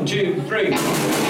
one, two, three.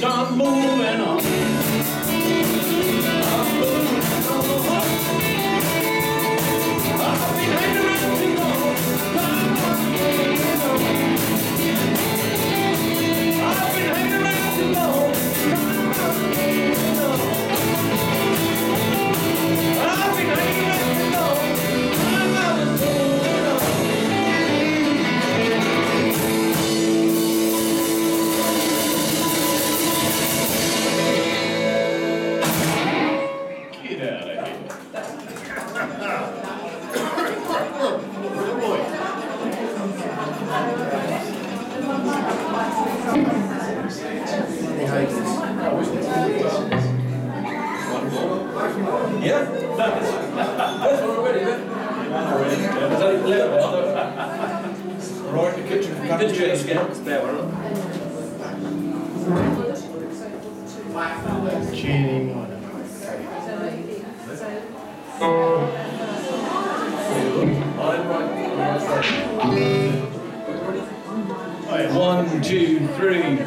keeps on moving on. cheating on one, two, three.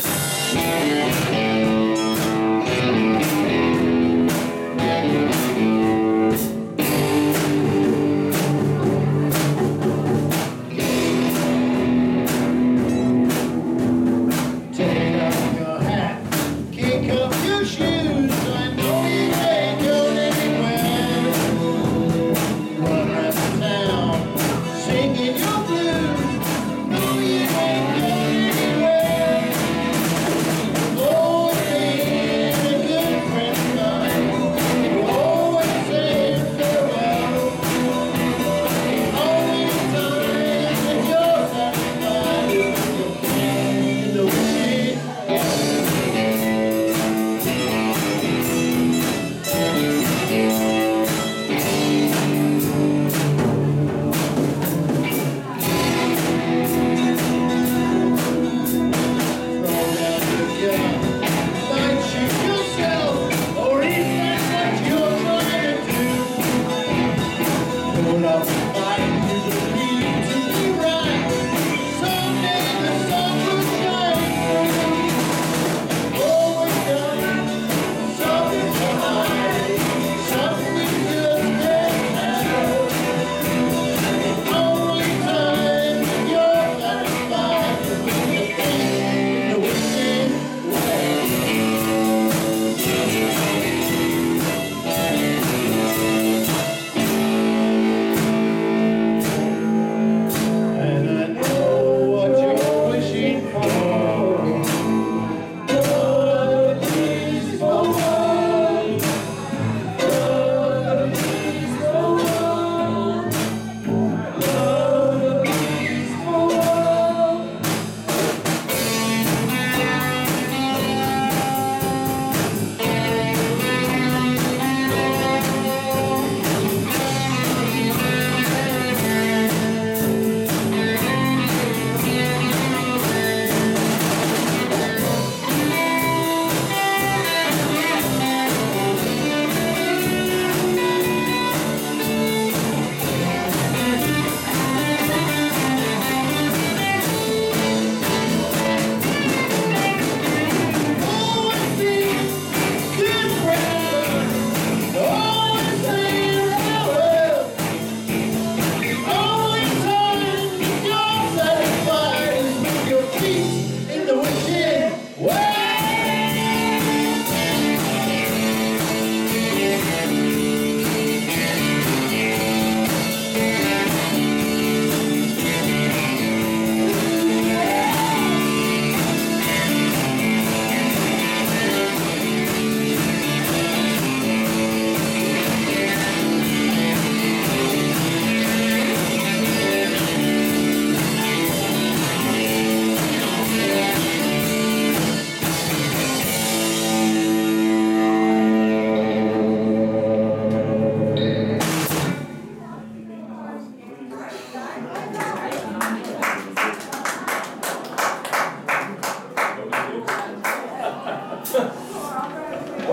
As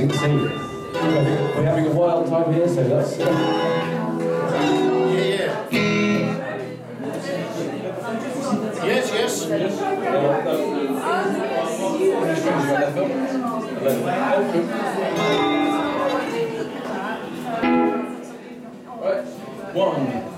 you can see, we're having a wild time here, so that's. yeah, yeah. Yes, yes. yes.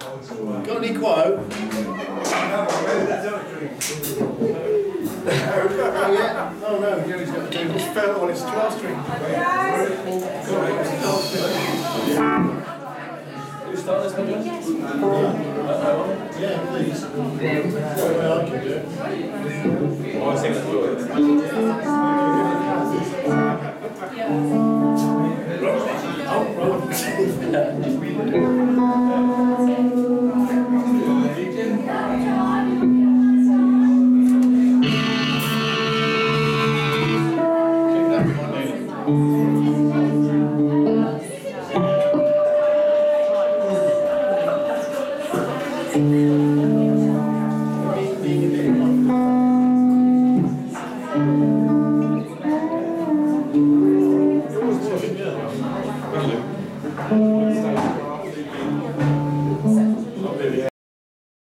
Got any quo? oh, yeah. Oh, no. Yeah, he's got to do. fell on his drawstring. Yes. Start this one, yes. Yeah. please. Well, I can do it. Well, I think good. Oh, right.